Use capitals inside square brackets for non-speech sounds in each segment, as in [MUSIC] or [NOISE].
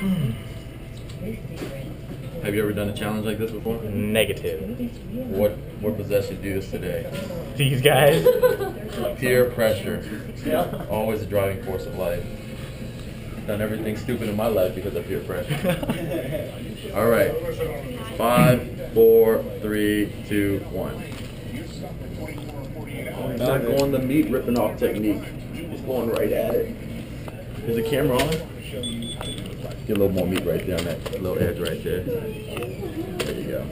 Hmm. Have you ever done a challenge like this before? Negative. What what possessed you to do this today? These guys. [LAUGHS] Peer pressure. Yeah. Always a driving force of life. Done everything stupid in my life because of peer pressure. [LAUGHS] All right. Five, four, three, two, one. Not going the meat ripping off technique. Just going right at it. Is the camera on? Get a little more meat right there on that little edge right there. There you go.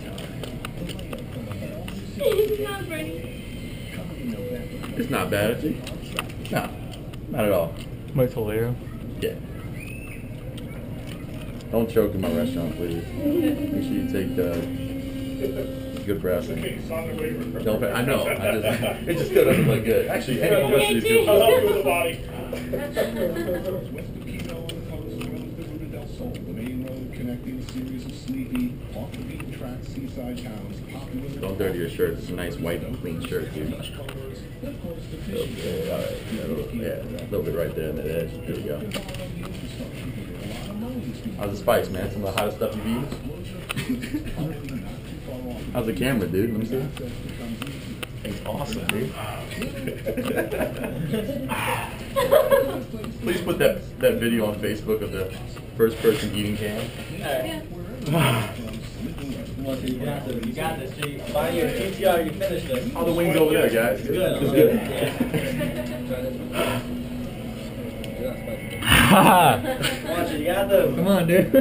It's not bad, is it? No, not at all. My Tolero. Yeah. Don't choke in my restaurant, please. Make sure you take uh, good breaths. And don't, I know. I just, [LAUGHS] it just still doesn't look good. Actually, any publicity feels I'll you with the body. [LAUGHS] The main road connecting a series of sleepy, off the beaten track seaside towns popular with Don't dirty your shirt. It's a nice white and clean shirt, dude. Okay, all right. Yeah, a little, yeah, a little bit right there on the edge. There we go. How's the spice, man? Some of the hottest stuff you've eaten? [LAUGHS] How's the camera, dude? Let me see. It's awesome, dude. [LAUGHS] Please put that, that video on Facebook of the first person eating cam. You got this, you got this, G. Buy your GTR, you finished it. All the wings over there, guys. It's good. It's good. Watch it, you got this. Come on, dude.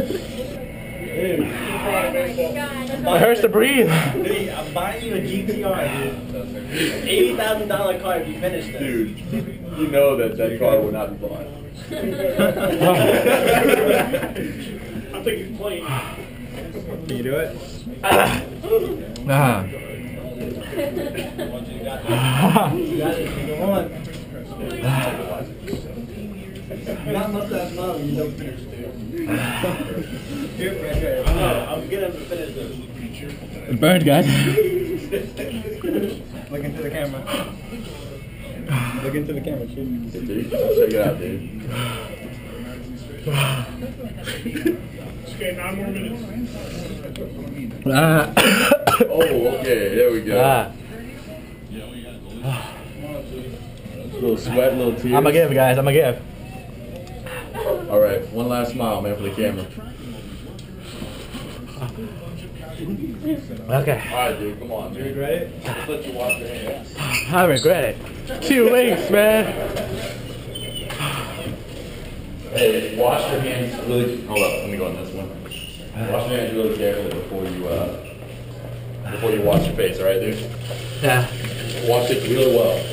Dude, It hurts to breathe. dude, I'm buying you a GTR, dude. Eighty thousand dollar car if you finish this. Dude, you know that that car will not be bought. I think it's clean. Can you do it? Ah. Watch it, you got this. You got this, you go on. Not mustache mom, you don't finish this. Peer pressure. No, I'm getting to finish this. Burned, guys. [LAUGHS] Look into the camera. Look into the camera, Dude, check it out, dude. Okay, nine more minutes. Ah. Oh, okay, there we go. Ah. Little sweat, little tears. I'm a give, guys. I'm a give. All right, one last smile, man, for the camera. Okay. All right, dude, come on, dude. You regret it? Let's let you wash your hands. I regret it. Two weeks, man. Hey, wash your hands really. Hold up, let me go on this one. Wash your hands really carefully before you uh before you wash your face. All right, dude. Yeah. Wash it really well.